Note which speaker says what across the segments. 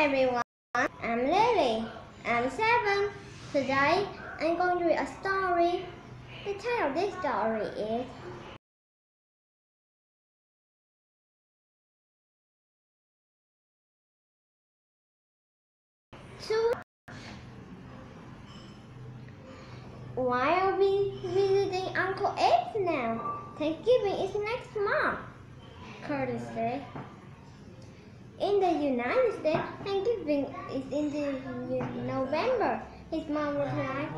Speaker 1: everyone. I'm Lily. I'm seven. Today, I'm going to read a story. The title of this story is Two. Why are we visiting Uncle Ed now? Thanksgiving is next month, Curtis said. In the United States, Thanksgiving is in the November. His mom replied.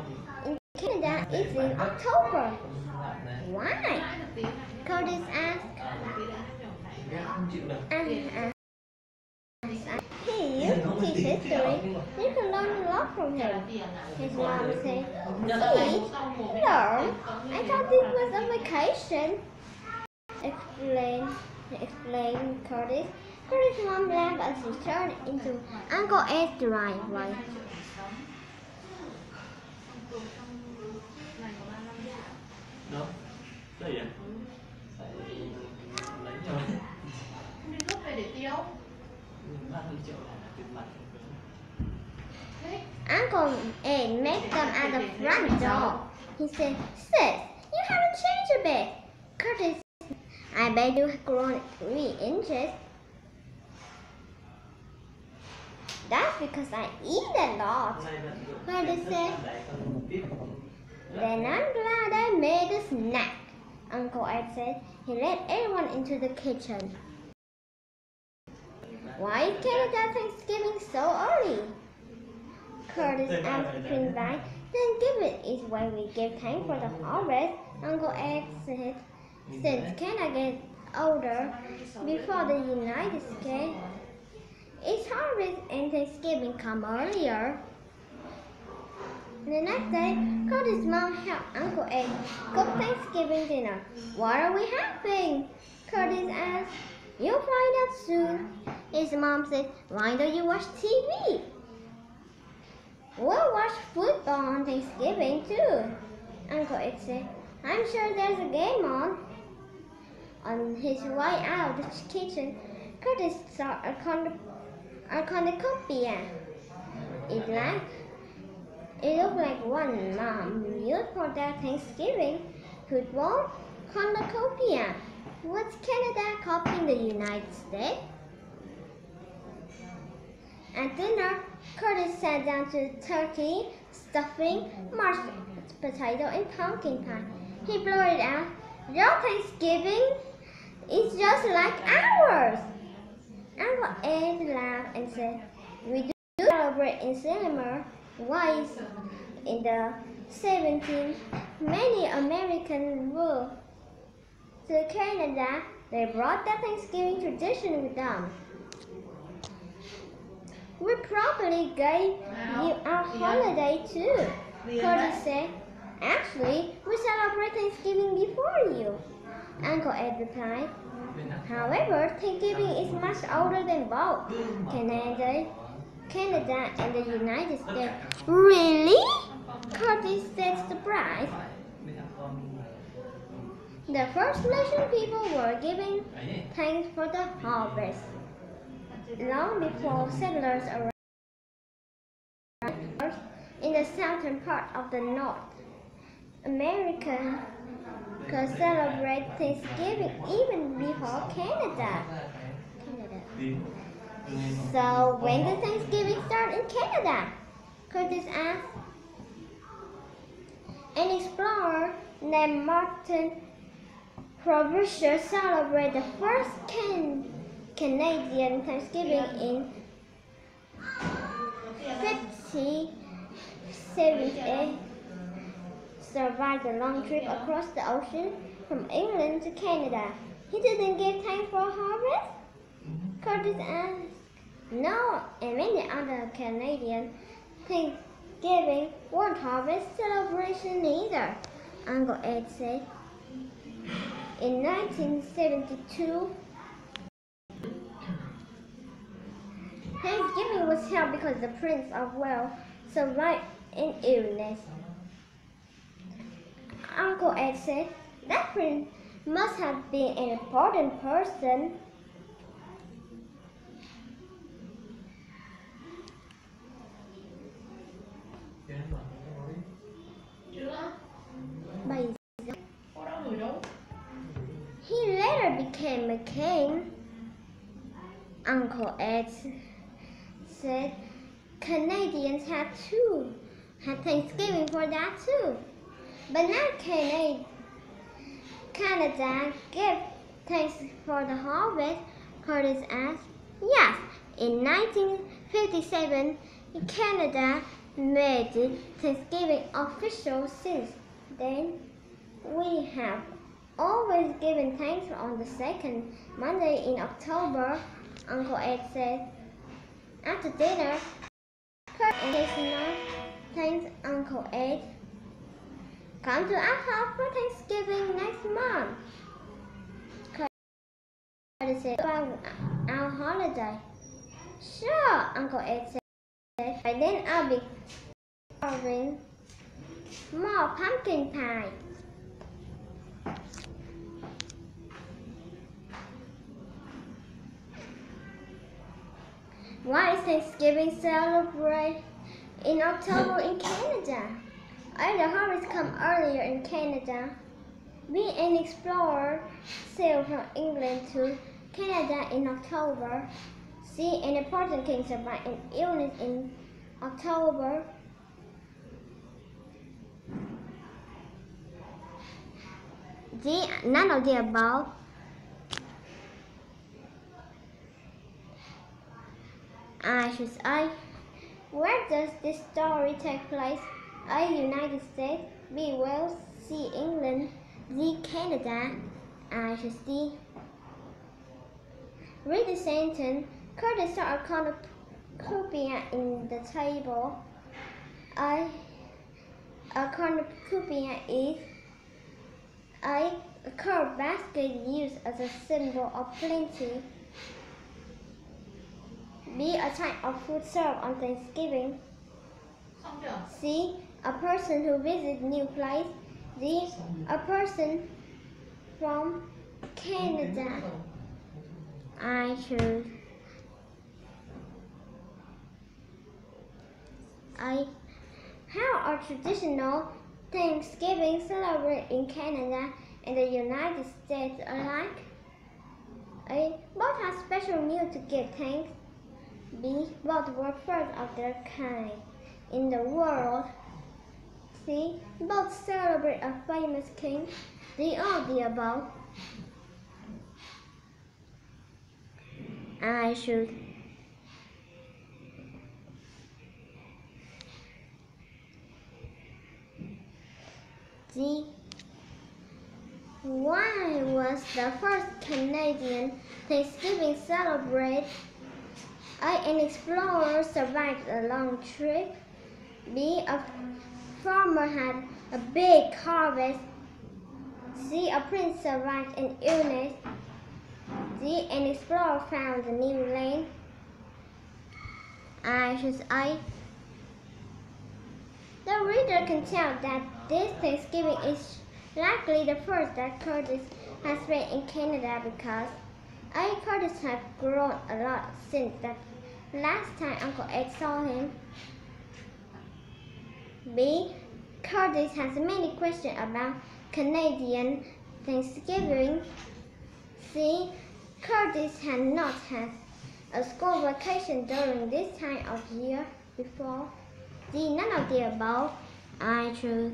Speaker 1: In Canada, it's in October. Why? Curtis asked. And. He used teach history. You can learn a lot from him. His mom said, See, learn. I thought this was a vacation. Explain, explain Curtis. Curtis' mom laughed as she turned into Uncle Ed's driveway.
Speaker 2: Đâu? Vậy? Phải lấy nhau
Speaker 3: Mình rút về để tiêu
Speaker 2: ba mươi triệu là tiền mặt
Speaker 1: Uncle Ed met them at the front door. He said, Sis, you haven't changed a bit. Curtis, I bet you have grown three inches. That's because I eat a lot.
Speaker 2: Còn một tiếp
Speaker 1: Then I'm glad I made a snack. Uncle Ed said. He led everyone into the kitchen. Why is Canada Thanksgiving so early? Curtis asked Greenback. Thanksgiving is when we give thanks for the harvest, Uncle Ed said. Since Canada gets older before the United States, its harvest and Thanksgiving come earlier. The next day, Curtis' mom helped Uncle Ed cook Thanksgiving dinner. What are we having? Curtis asked. You'll find out soon. His mom said, Why don't you watch TV? We'll watch football on Thanksgiving too. Uncle Ed said, I'm sure there's a game on. On his way out of the kitchen, Curtis saw a, con- a cornucopia. It like it looked like one mom used for their Thanksgiving football cornucopia. What's Canada copying the United States? At dinner, Curtis sat down to turkey, stuffing, mashed potato, and pumpkin pie. He blurted out, Your Thanksgiving is just like ours. Uncle Ed laughed and said, We do celebrate in similar ways. In the 17th, many Americans moved to Canada. They brought their Thanksgiving tradition with them. We probably gave you our holiday too, Curtis said. Actually, we celebrate Thanksgiving before you, Uncle Ed replied. However, Thanksgiving is much older than both Canada, Canada and the United States. Really? Curtis said surprised. The First Nation people were giving thanks for the harvest. Long before settlers arrived in the southern part of the North, America could celebrate Thanksgiving even before Canada. Canada. So when did Thanksgiving start in Canada? Curtis asked. An explorer named Martin Frobisher celebrated the first can- Canadian Thanksgiving in 1578. Survived a long oh, trip across the ocean from England to Canada. He didn't give time for harvest? Curtis asked. No, and many other Canadian Thanksgiving weren't harvest celebration either, Uncle Ed said. In 1972, Thanksgiving was held because the Prince of Wales survived an illness. Uncle Ed said, That prince must have been an important person. He later became a king. Uncle Ed said Canadians had too had Thanksgiving for that too. But not Canada. Canada give thanks for the harvest, Curtis asked. Yes, in 1957, Canada made Thanksgiving official since then. We have always given thanks on the second Monday in October, Uncle Ed said. After dinner, Kurt and mom thanked Uncle Ed. Come to our house for Thanksgiving next month. Kurt said about our holiday. Sure, Uncle Ed said. By then I'll be carving more pumpkin pie. Why is Thanksgiving celebrated in October in Canada? All the harvest come earlier in Canada. We an explorer sailed from England to Canada in October. See an important king survived an illness in October. D, none of the above. I should I. Where does this story take place? A. United States. B. Wales. C. England. D. Canada. I should see. Read the sentence. Curtis saw a cornucopia in the table. I. A cornucopia is a, a curved basket used as a symbol of plenty. B. A type of food served on Thanksgiving. C. A person who visits new place. A person from Canada. I choose. I. How are traditional Thanksgiving celebrated in Canada and the United States alike? A. Both have special meal to give thanks. B. Both were first of their kind in the world. C. Both celebrate a famous king. D. All the above. I should. D. Why was the first Canadian Thanksgiving celebrated? A. An explorer survived a long trip. B. A farmer had a big harvest. C. A prince survived an illness. D. An explorer found a new land. I choose A. The reader can tell that this Thanksgiving is likely the first that Curtis has spent in Canada because A. Curtis has grown a lot since that last time Uncle Ed saw him. B. Curtis has many questions about Canadian Thanksgiving. C. Curtis had not had a school vacation during this time of year before. D. None of the above. I choose.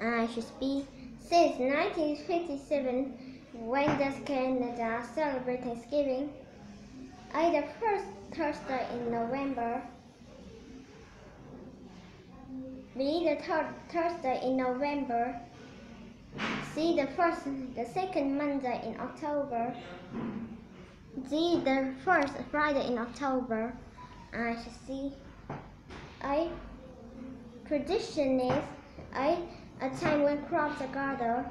Speaker 1: I should be since 1957. When does Canada celebrate Thanksgiving? A. The first Thursday in November. B. The third Thursday in November. C. The first, the second Monday in October. D. The first Friday in October. I should see. A. Tradition is A. A time when crops are gathered.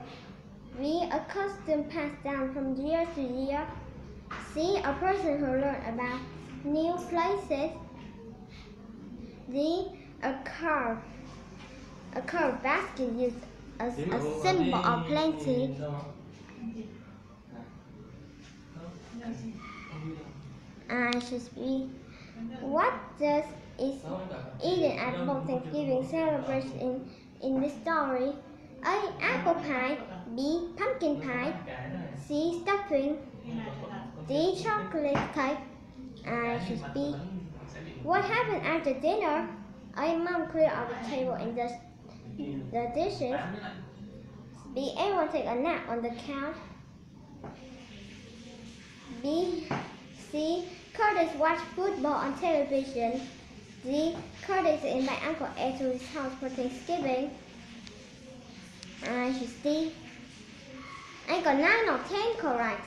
Speaker 1: B. A custom passed down from year to year. C. A person who learned about new places. D. A curve. A curved basket is a, a symbol of plenty. I should be. What does is eaten at Thanksgiving celebration in, in this story? A. Apple pie. B. Pumpkin pie. C. Stuffing. D. Chocolate cake. I should be. What happened after dinner? A. Mom cleared out the table and dust the dishes. B. Everyone take a nap on the couch. B. C. Curtis watched football on television. D. Curtis invite Uncle Ed to his house for Thanksgiving. I should D. I got 9 or 10 correct.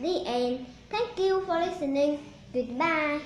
Speaker 1: The end. Thank you for listening. Goodbye.